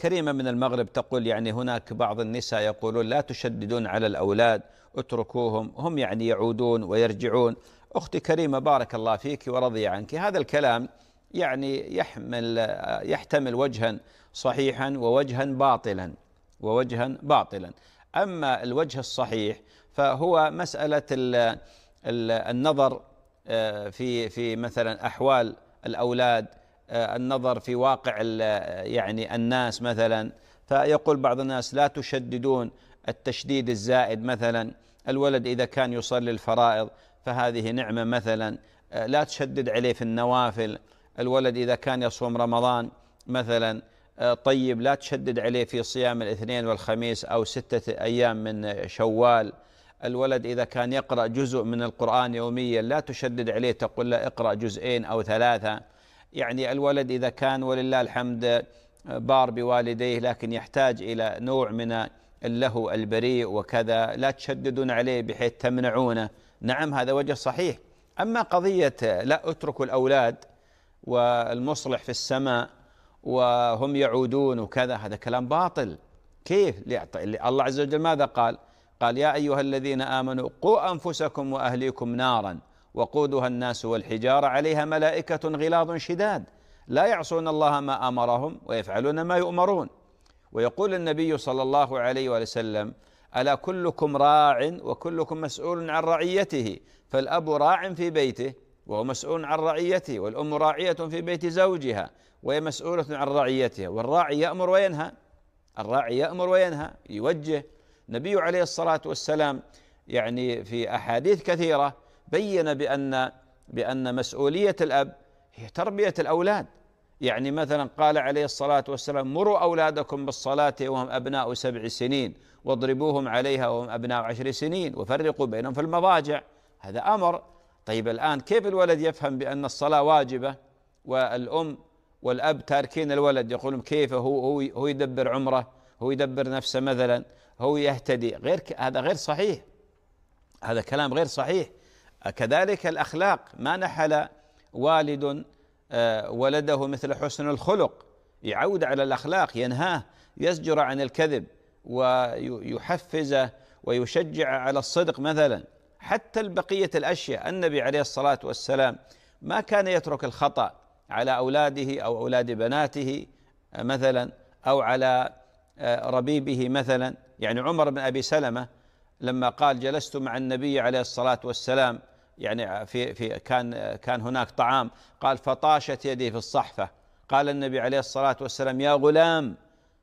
كريمة من المغرب تقول يعني هناك بعض النساء يقولون لا تشددون على الأولاد اتركوهم هم يعني يعودون ويرجعون. أختي كريمة بارك الله فيك ورضي عنك. هذا الكلام يعني يحمل يحتمل وجها صحيحا ووجها باطلا ووجها باطلا. أما الوجه الصحيح فهو مسألة النظر آه، في في مثلا أحوال الأولاد النظر في واقع يعني الناس مثلا. فيقول بعض الناس لا تشددون التشديد الزائد مثلا. الولد إذا كان يصلي الفرائض فهذه نعمة مثلا. آه، لا تشدد عليه في النوافل. الولد إذا كان يصوم رمضان مثلا آه، طيب لا تشدد عليه في صيام الاثنين والخميس أو ستة أيام من شوال. الولد إذا كان يقرأ جزء من القرآن يوميا لا تشدد عليه تقول له اقرأ جزئين أو ثلاثة. يعني الولد إذا كان ولله الحمد بار بوالديه لكن يحتاج إلى نوع من اللهو البريء وكذا لا تشددون عليه بحيث تمنعونه. نعم هذا وجه صحيح. أما قضية لا أتركوا الأولاد والمصلح في السماء وهم يعودون وكذا هذا كلام باطل. كيف؟ الله عز وجل ماذا قال؟ قال يا أيها الذين آمنوا قوا أنفسكم وأهليكم نارا. وقودها الناس والحجارة عليها ملائكة غلاظ شداد. لا يعصون الله ما أمرهم ويفعلون ما يؤمرون. ويقول النبي صلى الله عليه وسلم ألا كلكم راع وكلكم مسؤول عن رعيته فالأب راع في بيته وهو مسؤول عن رعيته والأم راعية في بيت زوجها وهي مسؤولة عن رعيتها والراعي يأمر وينهى الراعي يأمر وينهى يوجه. النبي عليه الصلاة والسلام يعني في أحاديث كثيرة بين بأن بأن مسؤولية الأب هي تربية الأولاد. يعني مثلا قال عليه الصلاة والسلام مروا أولادكم بالصلاة وهم أبناء سبع سنين واضربوهم عليها وهم أبناء عشر سنين وفرقوا بينهم في المضاجع. هذا أمر. طيب الآن كيف الولد يفهم بأن الصلاة واجبة والأم والأب تاركين الولد؟ يقولون كيف؟ هو هو هو يدبر عمره هو يدبر نفسه مثلا هو يهتدي. غير هذا غير صحيح. هذا كلام غير صحيح. كذلك الأخلاق. ما نحل والد آه، ولده مثل حسن الخلق. يعود على الأخلاق ينهاه يزجر عن الكذب ويحفزه ويشجع على الصدق مثلا. حتى البقية الأشياء. النبي عليه الصلاة والسلام ما كان يترك الخطأ على أولاده أو أولاد بناته آه، مثلا أو على آه، ربيبه مثلا. يعني عمر بن أبي سلمة لما قال جلست مع النبي عليه الصلاة والسلام يعني في في كان كان هناك طعام قال فطاشت يدي في الصحفة. قال النبي عليه الصلاة والسلام يا غلام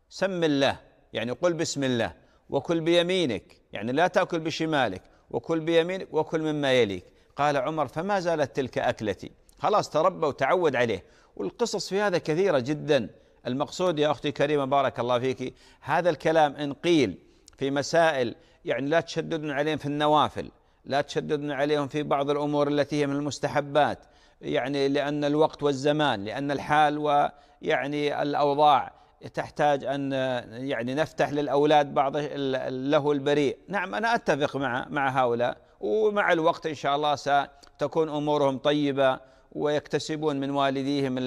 سم الله يعني قل بسم الله وكل بيمينك يعني لا تأكل بشمالك وكل بيمينك وكل مما يليك. قال عمر فما زالت تلك أكلتي. خلاص تربى وتعود عليه. والقصص في هذا كثيرة جدا. المقصود يا أختي كريمة بارك الله فيك هذا الكلام إن قيل في مسائل يعني لا تشددن عليهم في النوافل لا تشددن عليهم في بعض الأمور التي هي من المستحبات يعني لأن الوقت والزمان لأن الحال ويعني الأوضاع تحتاج أن يعني نفتح للأولاد بعض له البريء. نعم أنا أتفق مع مع هؤلاء ومع الوقت إن شاء الله ستكون أمورهم طيبة ويكتسبون من والديهم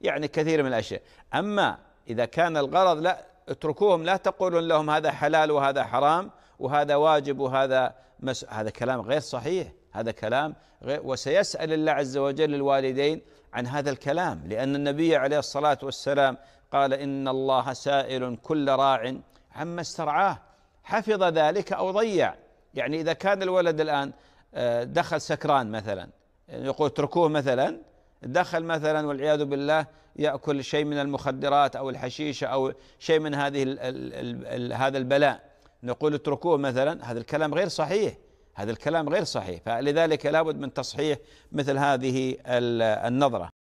يعني كثير من الأشياء. أما إذا كان الغرض لا اتركوهم لا تقولون لهم هذا حلال وهذا حرام وهذا واجب وهذا مس... هذا كلام غير صحيح. هذا كلام غير وسيسأل الله عز وجل الوالدين عن هذا الكلام لأن النبي عليه الصلاة والسلام قال إن الله سائل كل راع عما استرعاه. حفظ ذلك أو ضيع. يعني إذا كان الولد الآن آه، دخل سكران مثلا يقول اتركوه مثلا دخل مثلا والعياذ بالله يأكل شيء من المخدرات أو الحشيشه أو شيء من هذه ال ال ال هذا البلاء. نقول اتركوه مثلا. هذا الكلام غير صحيح. هذا الكلام غير صحيح. فلذلك لابد من تصحيح مثل هذه النظرة.